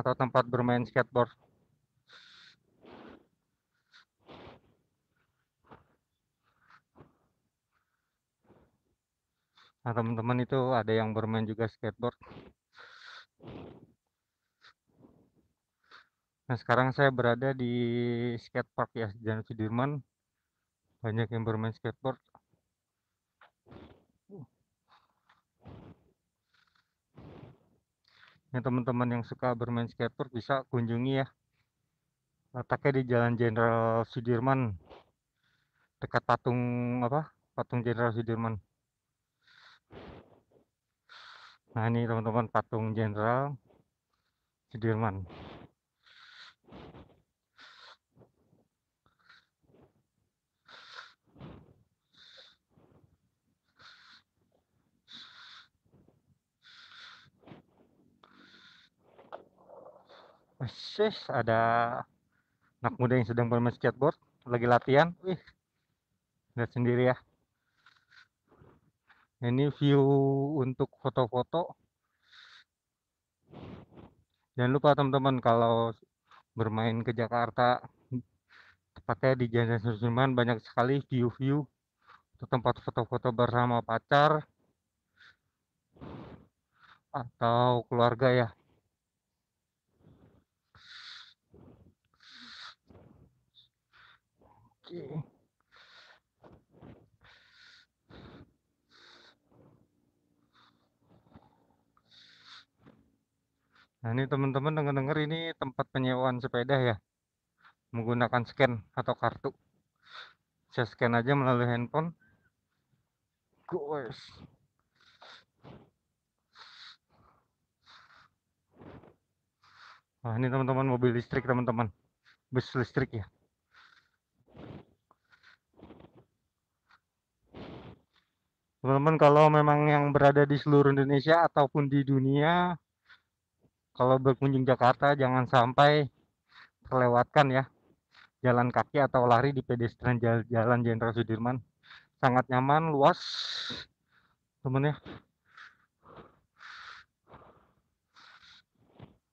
atau tempat bermain skateboard. Nah, teman-teman itu ada yang bermain juga skateboard. Nah, sekarang saya berada di skatepark ya, Jalan Sudirman. Banyak yang bermain skateboard. Ya, teman-teman yang suka bermain skateboard bisa kunjungi ya. Letaknya di Jalan Jenderal Sudirman. Dekat patung apa? Patung Jenderal Sudirman. Nah, ini teman-teman patung Jenderal Sudirman. Wih, ada anak muda yang sedang bermain skateboard, lagi latihan. Wih, lihat sendiri ya. Ini view untuk foto-foto. Jangan lupa teman-teman kalau bermain ke Jakarta, tepatnya di Jalan Sudirman banyak sekali view-view tempat foto-foto bersama pacar atau keluarga ya. Nah ini teman-teman dengar-dengar ini tempat penyewaan sepeda ya. Menggunakan scan atau kartu. Saya scan aja melalui handphone. Guys. Nah ini teman-teman mobil listrik teman-teman. Bus listrik ya. Teman-teman kalau memang yang berada di seluruh Indonesia ataupun di dunia kalau berkunjung Jakarta jangan sampai terlewatkan ya jalan kaki atau lari di pedestrian Jalan Jenderal Sudirman. Sangat nyaman, luas. Teman ya.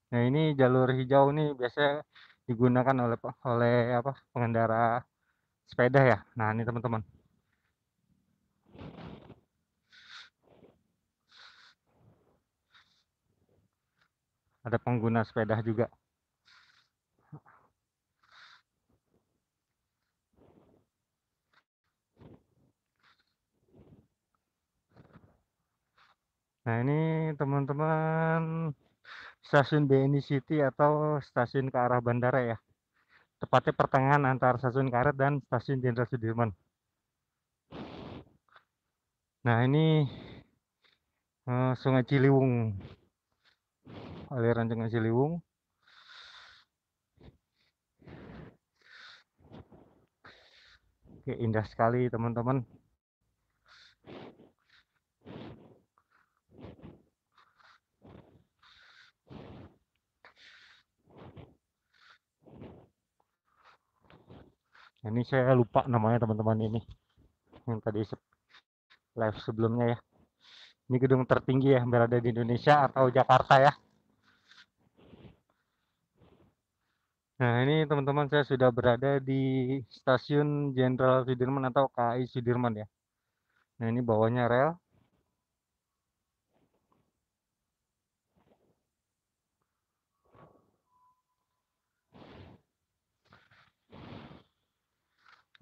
Nah, ini jalur hijau nih biasanya digunakan oleh oleh apa? pengendara sepeda ya. Nah, ini teman-teman. Ada pengguna sepeda juga. Nah ini teman-teman stasiun BNI City atau stasiun ke arah bandara ya. Tepatnya pertengahan antara stasiun Karet dan stasiun Jenderal Sudirman. Nah ini uh, Sungai Ciliwung aliran Sungai Ciliwung. Oke, indah sekali teman-teman. Ini saya lupa namanya teman-teman ini. Yang tadi live sebelumnya ya. Ini gedung tertinggi ya berada di Indonesia atau Jakarta ya. Nah, ini teman-teman saya sudah berada di stasiun Jenderal Sudirman atau KAI Sudirman ya. Nah, ini bawahnya rel.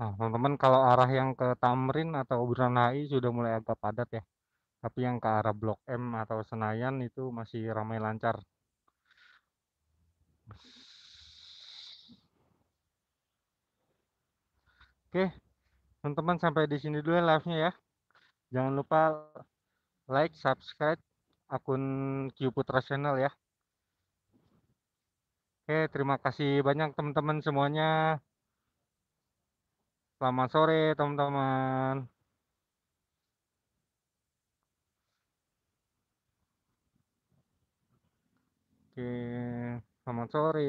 Nah, teman-teman kalau arah yang ke Tamrin atau Bundaran HI sudah mulai agak padat ya. Tapi yang ke arah Blok M atau Senayan itu masih ramai lancar. Oke, teman-teman sampai di sini dulu live-nya ya. Jangan lupa like, subscribe akun Q Putra Channel ya. Oke, terima kasih banyak teman-teman semuanya. Selamat sore teman-teman. Oke, selamat sore.